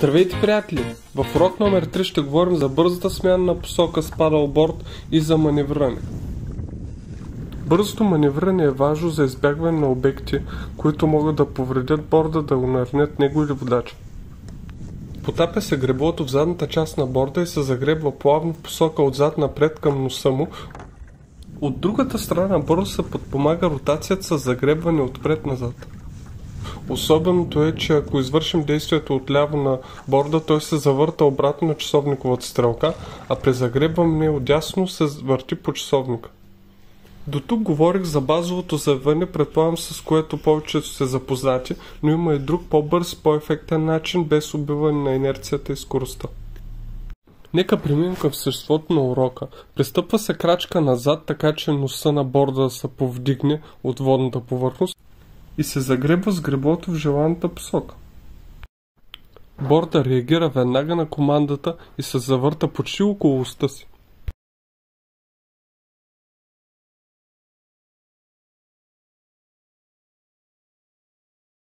Здравейте, приятели! В урок номер 3 ще говорим за бързата смяна на посока с падалборд и за маневриране. Бързото маневриране е важно за избягване на обекти, които могат да повредят борда, да го наранят него или водача. Потапя се греблото в задната част на борда и се загребва плавно в посока отзад напред към носа му. От другата страна на борда се подпомага ротацията с загребване отпред-назад. Особеното е, че ако извършим действието отляво на борда, той се завърта обратно на часовниковата стрелка, а при загребване отдясно се върти по часовника. До тук говорих за базовото завърне, предполагам с което повечето се запознати, но има и друг по-бърз, по-ефектен начин, без убиване на инерцията и скоростта. Нека преминем към съществото на урока. Пристъпва се крачка назад, така че носа на борда да се повдигне от водната повърхност и се загребва с греблото в желаната посока. Борда реагира веднага на командата и се завърта почти около уста си.